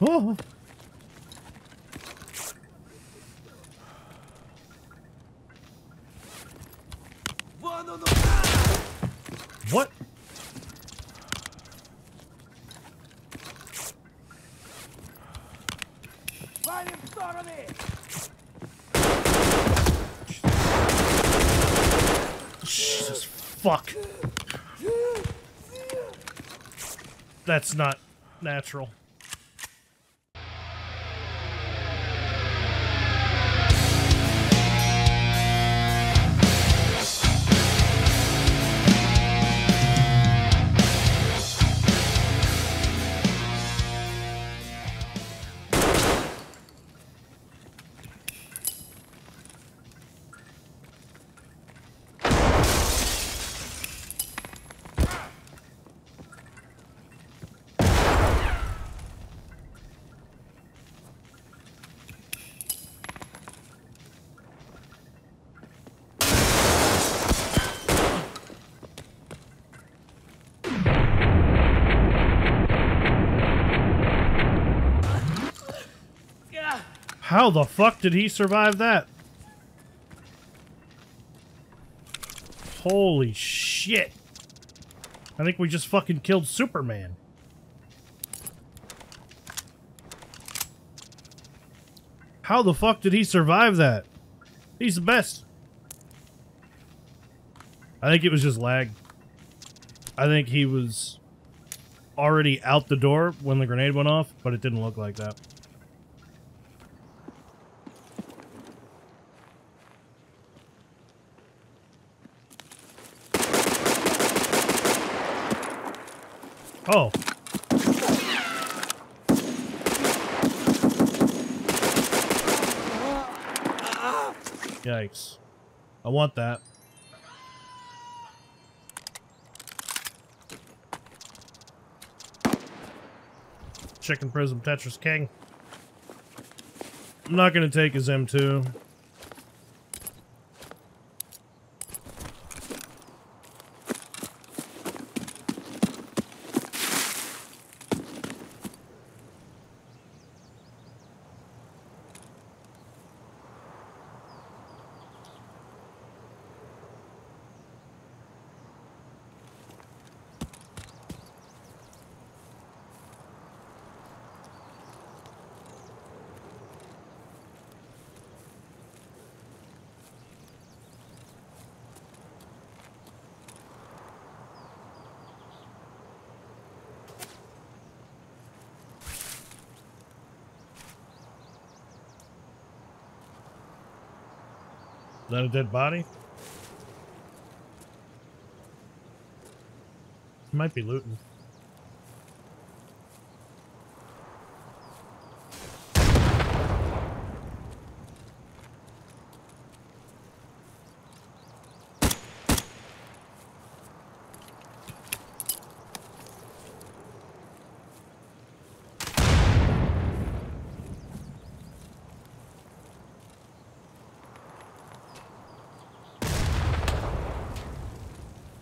Oh. What? Jesus fuck. That's not natural. How the fuck did he survive that? Holy shit. I think we just fucking killed Superman. How the fuck did he survive that? He's the best. I think it was just lag. I think he was already out the door when the grenade went off, but it didn't look like that. Oh. Yikes. I want that. Chicken Prism Tetris King. I'm not going to take his M2. That a dead body? Might be looting.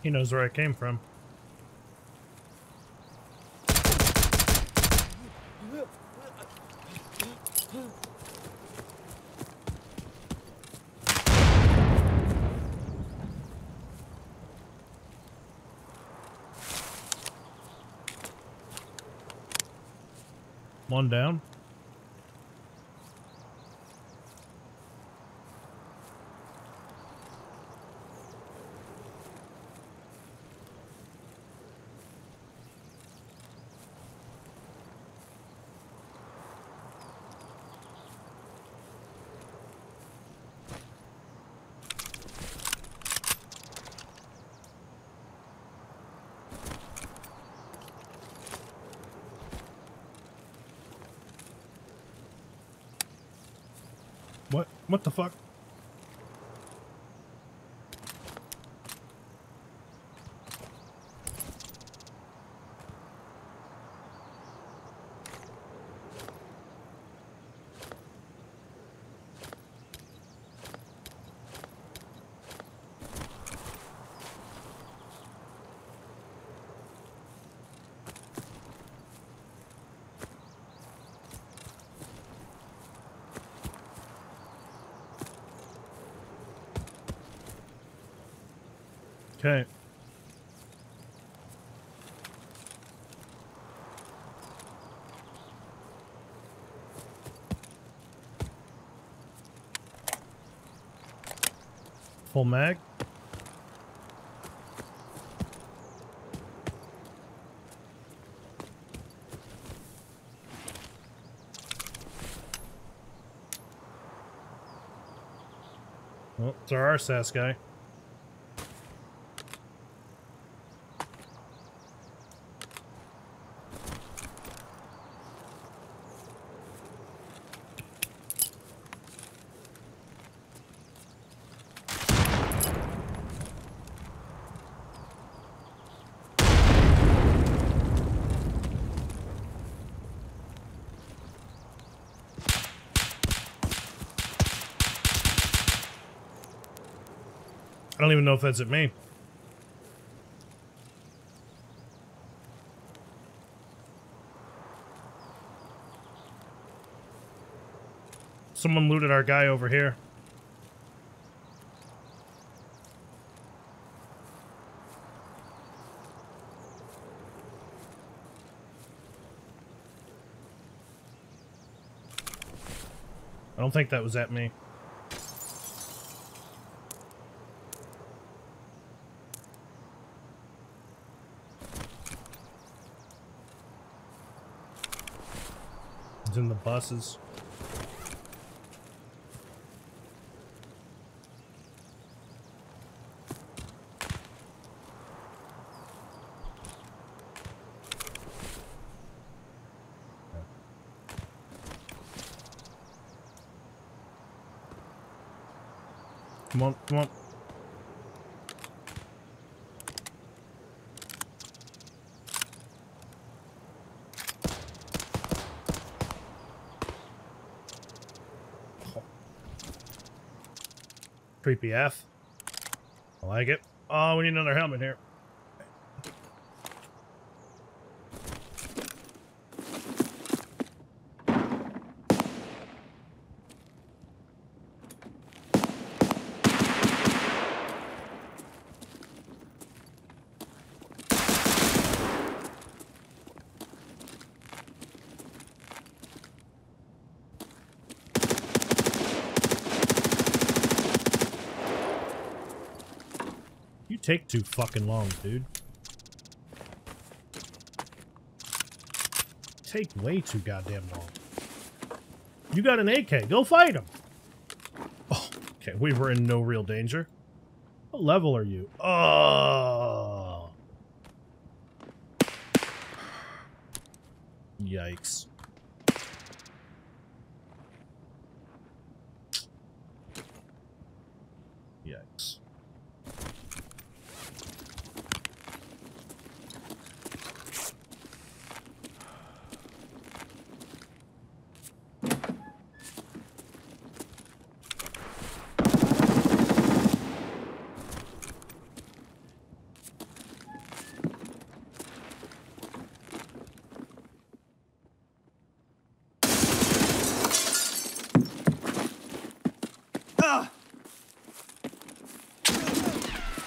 He knows where I came from. One down. What? What the fuck? Okay. Full mag. Oh, it's our RSASS guy. I don't even know if that's at me. Someone looted our guy over here. I don't think that was at me. Buses. Come on, come on. Creepy F. I like it. Oh, we need another helmet here. Take too fucking long, dude. Take way too goddamn long. You got an AK. Go fight him. Oh, okay. We were in no real danger. What level are you? Oh. Yikes. Yikes.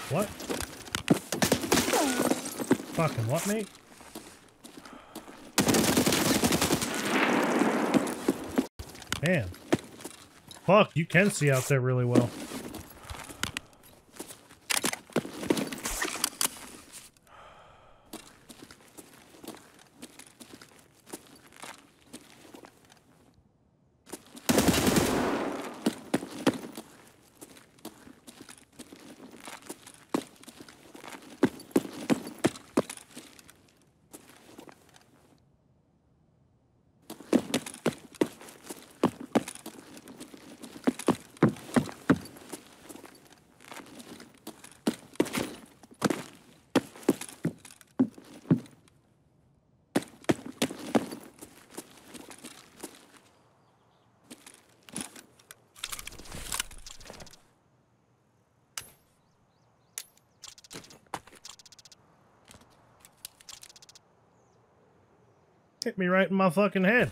What? Fucking what, mate? Man. Fuck, you can see out there really well. Hit me right in my fucking head.